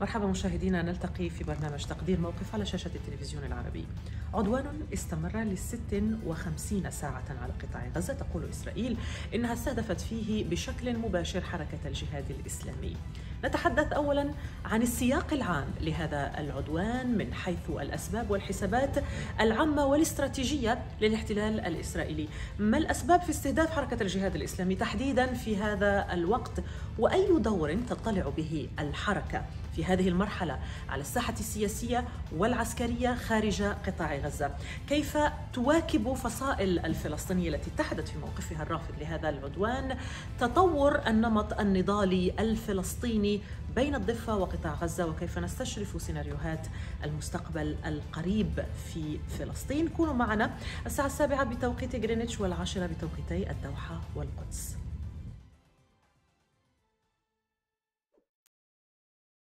مرحبا مشاهدينا نلتقي في برنامج تقدير موقف على شاشة التلفزيون العربي. عدوان استمر لست وخمسين ساعة على قطاع غزة. تقول إسرائيل إنها استهدفت فيه بشكل مباشر حركة الجهاد الإسلامي. نتحدث اولا عن السياق العام لهذا العدوان من حيث الأسباب والحسابات العامة والاستراتيجية للاحتلال الإسرائيلي، ما الأسباب في استهداف حركة الجهاد الإسلامي تحديدا في هذا الوقت؟ وأي دور تطلع به الحركة في هذه المرحلة على الساحة السياسية والعسكرية خارج قطاع غزة؟ كيف تواكب فصائل الفلسطينية التي اتحدت في موقفها الرافض لهذا العدوان تطور النمط النضالي الفلسطيني بين الضفة وقطاع غزة وكيف نستشرف سيناريوهات المستقبل القريب في فلسطين. كونوا معنا الساعة السابعة بتوقيت غرينتش والعاشرة بتوقيتي الدوحة والقدس.